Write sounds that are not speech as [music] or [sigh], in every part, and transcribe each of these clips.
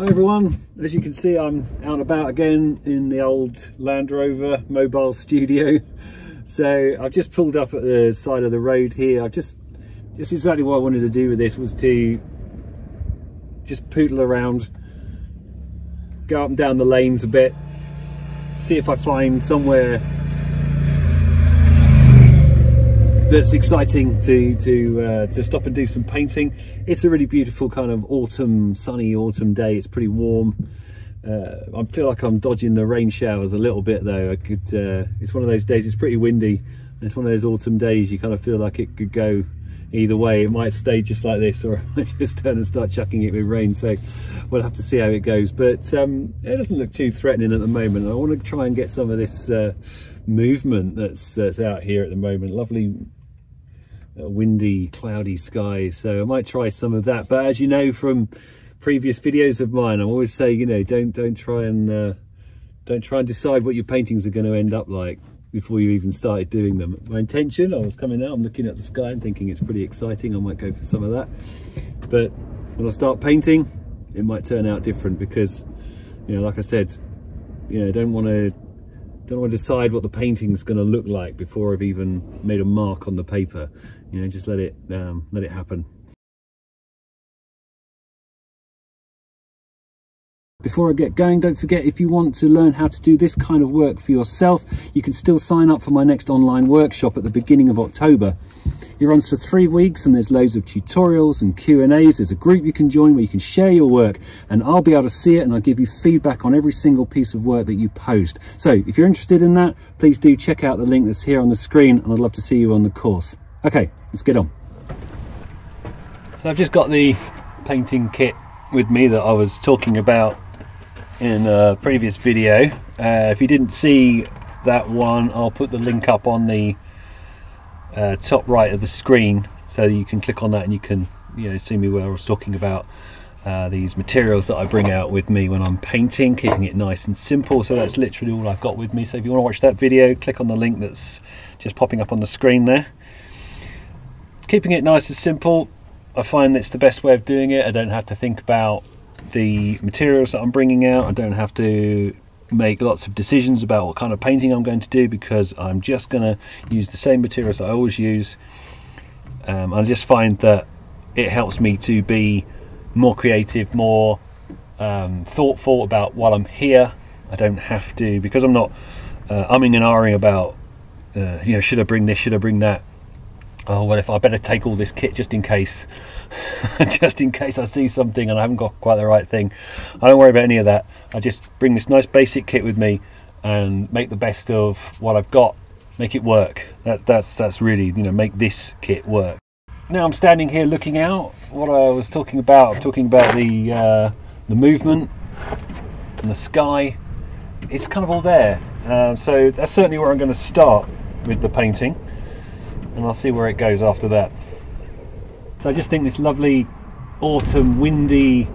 Hi everyone, as you can see I'm out and about again in the old Land Rover mobile studio. [laughs] So I've just pulled up at the side of the road here. I've just, this is exactly what I wanted to do with this was to just poodle around, go up and down the lanes a bit, see if I find somewhere that's exciting to to uh, to stop and do some painting. It's a really beautiful kind of autumn, sunny autumn day. It's pretty warm. Uh, I feel like I'm dodging the rain showers a little bit though. I could. Uh, it's one of those days. It's pretty windy. It's one of those autumn days. You kind of feel like it could go either way. It might stay just like this, or [laughs] it might just turn and start chucking it with rain. So we'll have to see how it goes. But um, it doesn't look too threatening at the moment. I want to try and get some of this uh, movement that's that's out here at the moment. Lovely windy, cloudy skies. So I might try some of that. But as you know from previous videos of mine, I always say, you know, don't don't try and uh, don't try and decide what your paintings are going to end up like before you even started doing them. My intention, I was coming out, I'm looking at the sky and thinking it's pretty exciting. I might go for some of that. But when I start painting, it might turn out different because, you know, like I said, you know, don't want to don't want to decide what the painting's going to look like before I've even made a mark on the paper. You know just let it um, let it happen Before I get going, don't forget if you want to learn how to do this kind of work for yourself, you can still sign up for my next online workshop at the beginning of October. It runs for three weeks and there's loads of tutorials and Q&As. There's a group you can join where you can share your work and I'll be able to see it and I'll give you feedback on every single piece of work that you post. So if you're interested in that, please do check out the link that's here on the screen and I'd love to see you on the course. Okay, let's get on. So I've just got the painting kit with me that I was talking about in a previous video. Uh, if you didn't see that one, I'll put the link up on the uh, top right of the screen so you can click on that and you can you know see me where I was talking about uh, these materials that I bring out with me when I'm painting, keeping it nice and simple. So that's literally all I've got with me. So if you want to watch that video, click on the link that's just popping up on the screen there. Keeping it nice and simple, I find that's the best way of doing it. I don't have to think about the materials that I'm bringing out. I don't have to make lots of decisions about what kind of painting I'm going to do because I'm just going to use the same materials I always use. Um, I just find that it helps me to be more creative, more um, thoughtful about while I'm here. I don't have to because I'm not uh, umming and ahhing about uh, you know should I bring this, should I bring that oh well if I better take all this kit just in case [laughs] just in case I see something and I haven't got quite the right thing. I don't worry about any of that. I just bring this nice basic kit with me and make the best of what I've got. Make it work. That's that's that's really you know make this kit work. Now I'm standing here looking out. What I was talking about talking about the uh, the movement and the sky. It's kind of all there. Uh, so that's certainly where I'm going to start with the painting and I'll see where it goes after that. So I just think this lovely autumn windy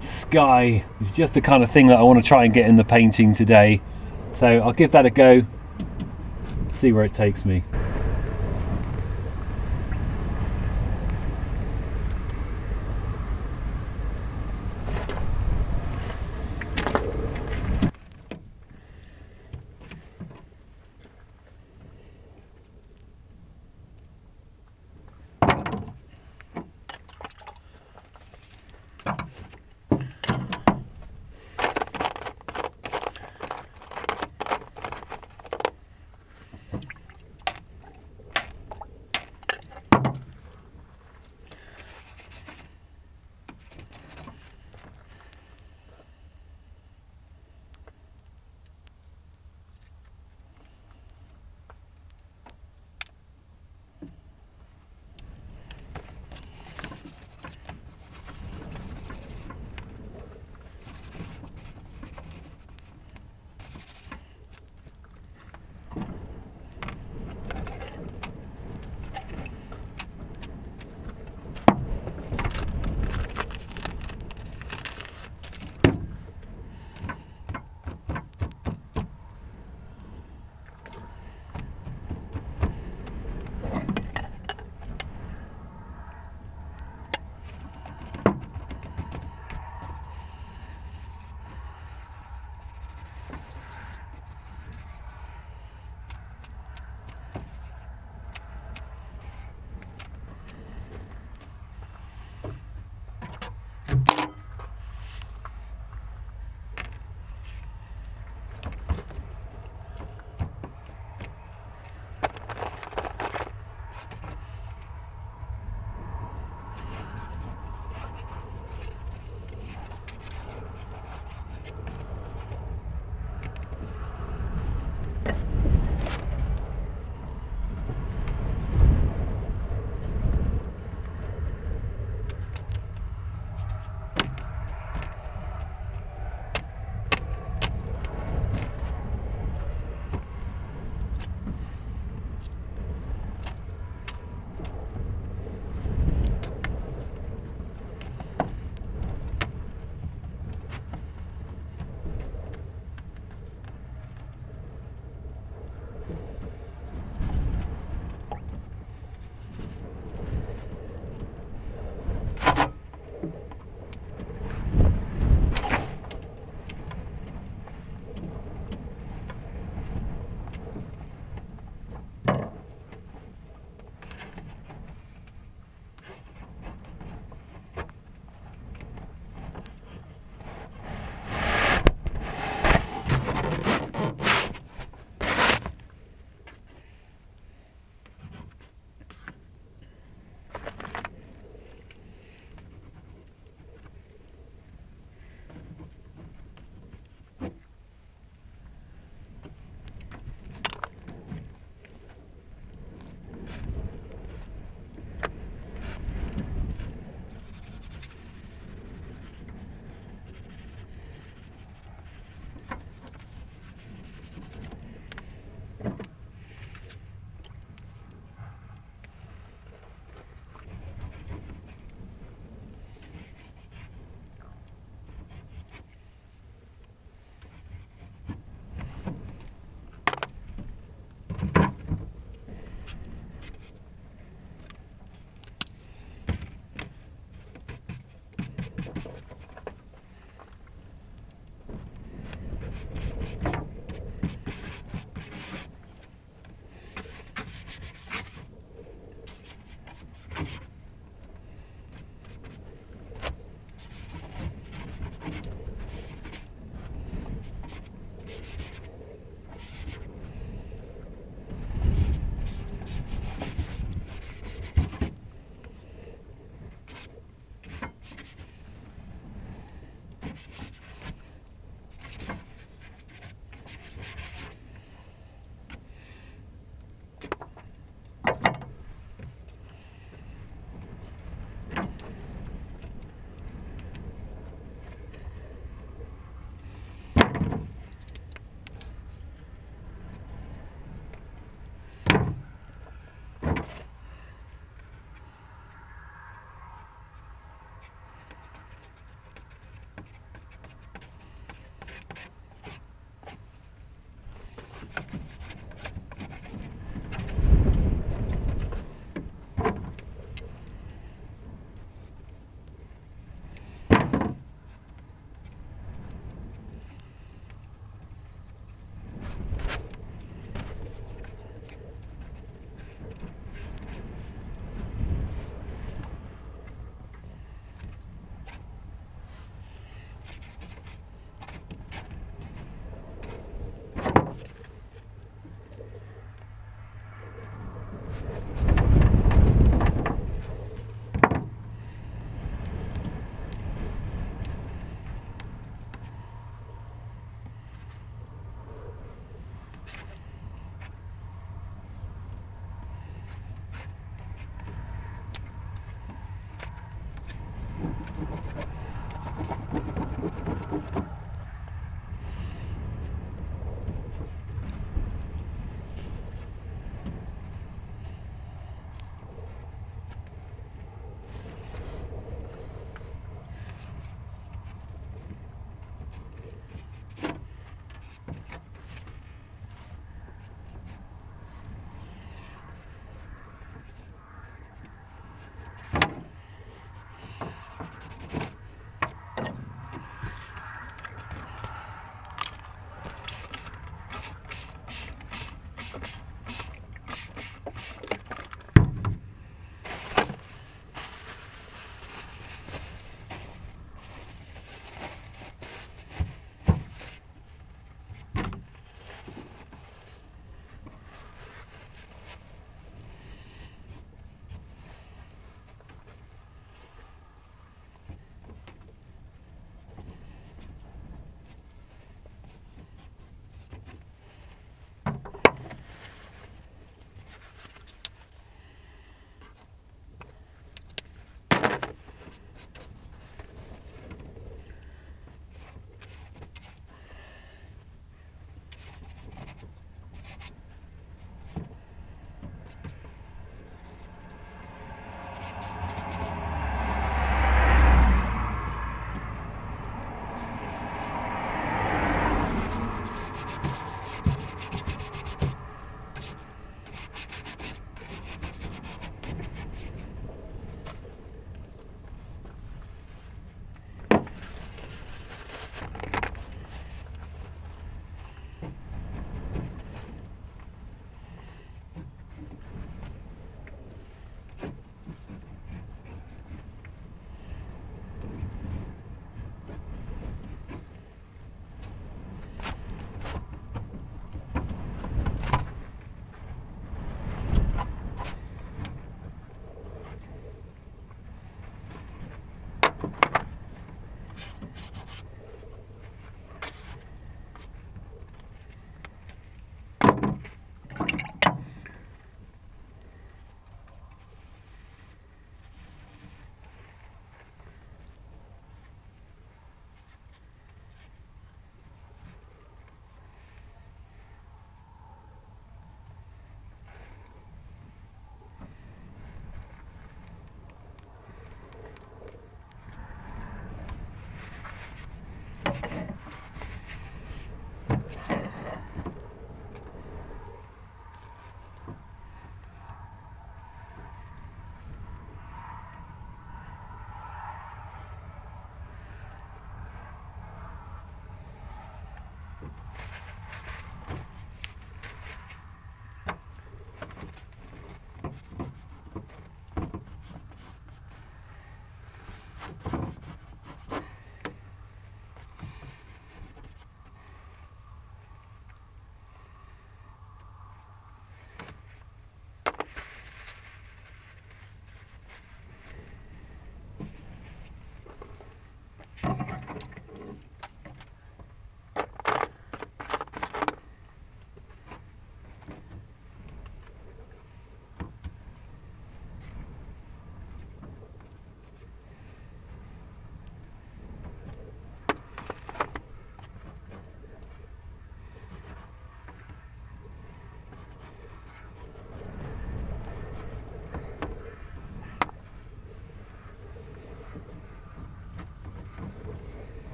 sky is just the kind of thing that I want to try and get in the painting today. So I'll give that a go, see where it takes me.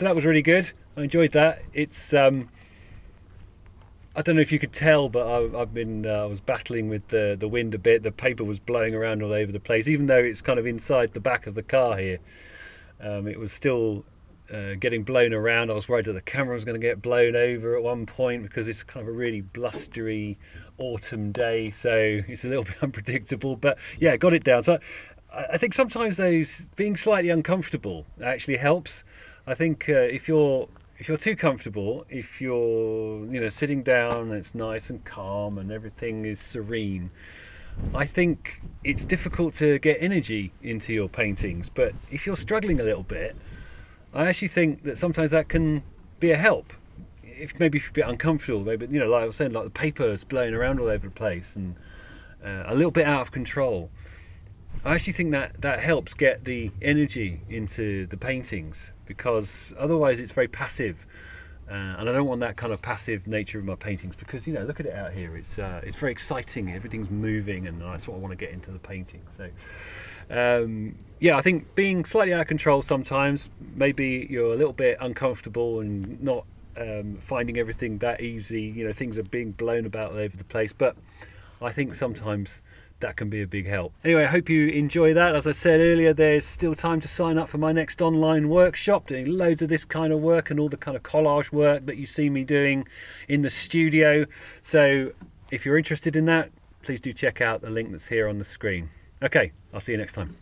So that was really good. I enjoyed that. It's um, I don't know if you could tell, but I, have been uh, I was battling with the the wind a bit. The paper was blowing around all over the place, even though it's kind of inside the back of the car here. Um, it was still uh, getting blown around. I was worried that the camera was going to get blown over at one point because it's kind of a really blustery autumn day, so it's a little [laughs] bit unpredictable. But yeah, got it down. So I think sometimes those being slightly uncomfortable actually helps. I think uh, if you're if you're too comfortable, if you're you know sitting down and it's nice and calm and everything is serene, I think it's difficult to get energy into your paintings. But if you're struggling a little bit, I actually think that sometimes that can be a help. If maybe if you're a bit uncomfortable, maybe you know, like I was saying, like the paper is blowing around all over the place and uh, a little bit out of control. I actually think that that helps get the energy into the paintings because otherwise it's very passive. Uh, and I don't want that kind of passive nature of my paintings because you know look at it out here. It's uh, it's very exciting. Everything's moving and that's what I want to get into the painting. So um, yeah I think being slightly out of control sometimes maybe you're a little bit uncomfortable and not um, finding everything that easy. You know things are being blown about all over the place. But I think sometimes that can be a big help. Anyway, I hope you enjoy that. As I said earlier, there's still time to sign up for my next online workshop, doing loads of this kind of work and all the kind of collage work that you see me doing in the studio. So if you're interested in that, please do check out the link that's here on the screen. Okay, I'll see you next time.